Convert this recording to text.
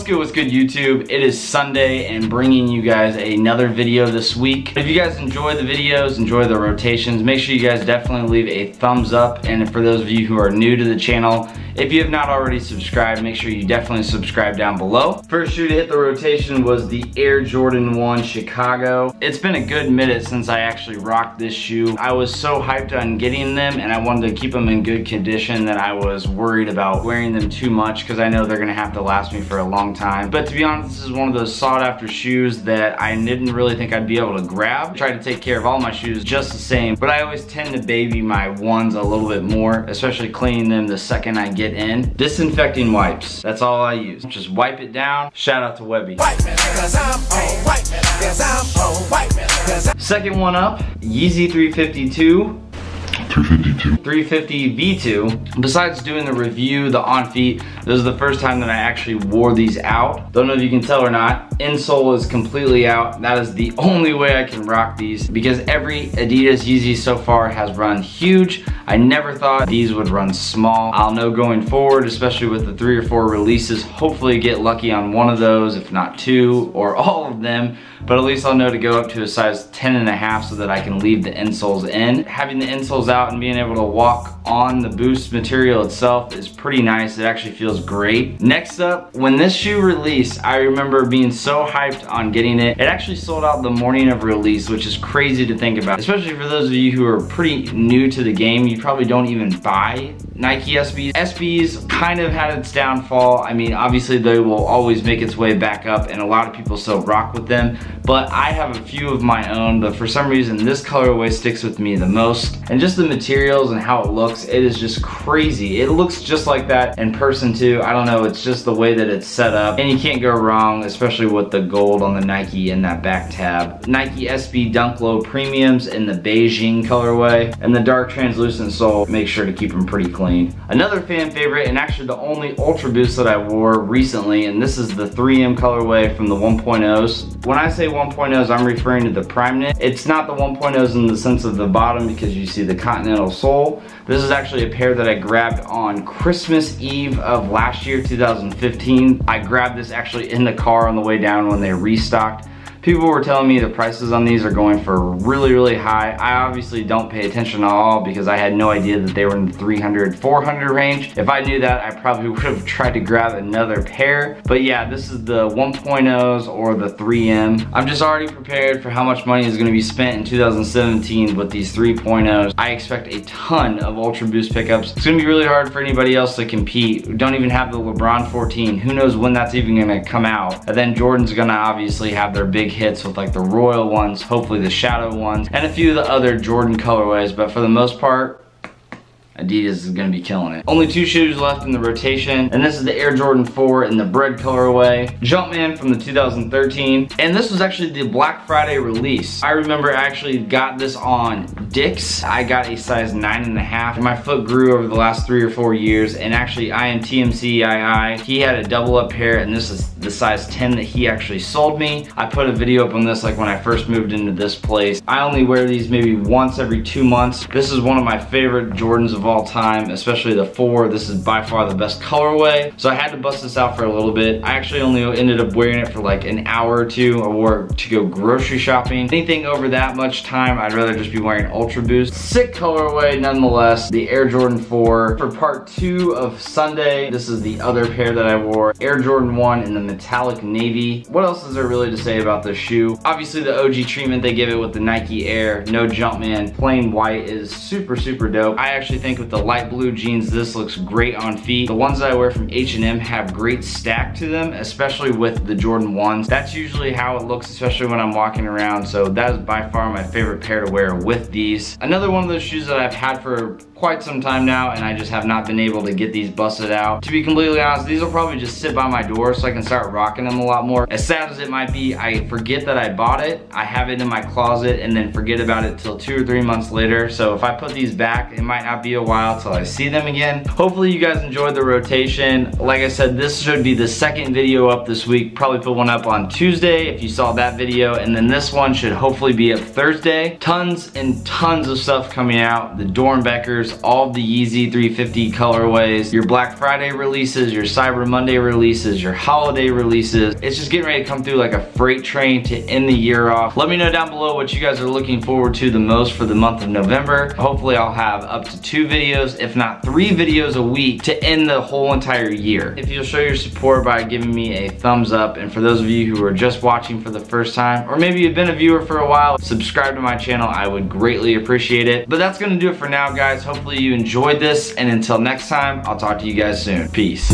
What's good, what's good YouTube? It is Sunday and bringing you guys another video this week. If you guys enjoy the videos, enjoy the rotations, make sure you guys definitely leave a thumbs up. And for those of you who are new to the channel, if you have not already subscribed, make sure you definitely subscribe down below. First shoe to hit the rotation was the Air Jordan 1 Chicago. It's been a good minute since I actually rocked this shoe. I was so hyped on getting them and I wanted to keep them in good condition that I was worried about wearing them too much because I know they're gonna have to last me for a long time. But to be honest, this is one of those sought after shoes that I didn't really think I'd be able to grab. I try to take care of all my shoes just the same, but I always tend to baby my ones a little bit more, especially cleaning them the second I get in. Disinfecting wipes, that's all I use. Just wipe it down. Shout out to Webby. Second one up, Yeezy 352. 352. 350 V2. Besides doing the review, the on feet, this is the first time that I actually wore these out. Don't know if you can tell or not, insole is completely out. That is the only way I can rock these because every Adidas Yeezy so far has run huge. I never thought these would run small. I'll know going forward, especially with the three or four releases, hopefully get lucky on one of those, if not two or all of them, but at least I'll know to go up to a size 10 and a half so that I can leave the insoles in. Having the insoles out and being able to walk on the Boost material itself is pretty nice. It actually feels great. Next up, when this shoe released, I remember being so hyped on getting it. It actually sold out the morning of release, which is crazy to think about, especially for those of you who are pretty new to the game. You probably don't even buy Nike SBs. SBs kind of had its downfall. I mean, obviously they will always make its way back up and a lot of people still rock with them, but I have a few of my own, but for some reason this colorway sticks with me the most. And just the materials and how it looks, it is just crazy. It looks just like that in person too. I don't know, it's just the way that it's set up. And you can't go wrong, especially with the gold on the Nike in that back tab. Nike SB Dunk Low Premiums in the Beijing colorway. And the dark translucent sole, make sure to keep them pretty clean clean. Another fan favorite, and actually the only Ultra Boost that I wore recently, and this is the 3M colorway from the 1.0s. When I say 1.0s, I'm referring to the Prime Knit. It's not the 1.0s in the sense of the bottom because you see the Continental sole. This is actually a pair that I grabbed on Christmas Eve of last year, 2015. I grabbed this actually in the car on the way down when they restocked. People were telling me the prices on these are going for really, really high. I obviously don't pay attention at all because I had no idea that they were in the 300, 400 range. If I knew that, I probably would have tried to grab another pair. But yeah, this is the 1.0s or the 3M. I'm just already prepared for how much money is gonna be spent in 2017 with these 3.0s. I expect a ton of Ultra Boost pickups. It's gonna be really hard for anybody else to compete. don't even have the LeBron 14. Who knows when that's even gonna come out. And then Jordan's gonna obviously have their big hits with like the Royal ones, hopefully the Shadow ones, and a few of the other Jordan colorways, but for the most part, Adidas is gonna be killing it. Only two shoes left in the rotation, and this is the Air Jordan 4 in the Bred colorway. Jumpman from the 2013, and this was actually the Black Friday release. I remember I actually got this on Dick's. I got a size nine and a half. My foot grew over the last three or four years, and actually I am TMCII. He had a double up pair, and this is the size 10 that he actually sold me. I put a video up on this like when I first moved into this place. I only wear these maybe once every two months. This is one of my favorite Jordans of all time, especially the four. This is by far the best colorway. So I had to bust this out for a little bit. I actually only ended up wearing it for like an hour or two. I wore it to go grocery shopping. Anything over that much time, I'd rather just be wearing Ultra Boost. Sick colorway nonetheless. The Air Jordan 4. For part two of Sunday, this is the other pair that I wore. Air Jordan 1 in the metallic navy. What else is there really to say about this shoe? Obviously the OG treatment they give it with the Nike Air, no Jumpman, plain white is super, super dope. I actually think with the light blue jeans, this looks great on feet. The ones that I wear from H&M have great stack to them, especially with the Jordan 1s. That's usually how it looks, especially when I'm walking around. So that is by far my favorite pair to wear with these. Another one of those shoes that I've had for quite some time now and I just have not been able to get these busted out. To be completely honest, these will probably just sit by my door so I can start rocking them a lot more. As sad as it might be, I forget that I bought it. I have it in my closet and then forget about it till two or three months later. So if I put these back, it might not be a while till I see them again. Hopefully you guys enjoyed the rotation. Like I said, this should be the second video up this week. Probably put one up on Tuesday if you saw that video. And then this one should hopefully be up Thursday. Tons and tons of stuff coming out. The Doernbechers, years, all the Yeezy 350 colorways, your Black Friday releases, your Cyber Monday releases, your holiday releases. It's just getting ready to come through like a freight train to end the year off. Let me know down below what you guys are looking forward to the most for the month of November. Hopefully I'll have up to two videos, if not three videos a week to end the whole entire year. If you'll show your support by giving me a thumbs up, and for those of you who are just watching for the first time, or maybe you've been a viewer for a while, subscribe to my channel. I would greatly appreciate it. But that's gonna do it for now, guys. Hopefully you enjoyed this, and until next time, I'll talk to you guys soon. Peace.